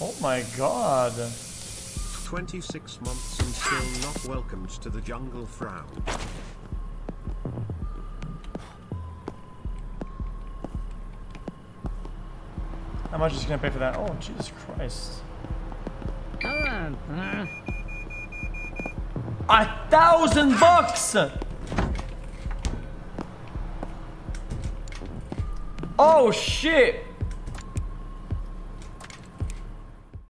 Oh my god. 26 months and still not welcomed to the jungle frown. How much is he gonna pay for that? Oh, Jesus Christ. A thousand bucks! Oh shit!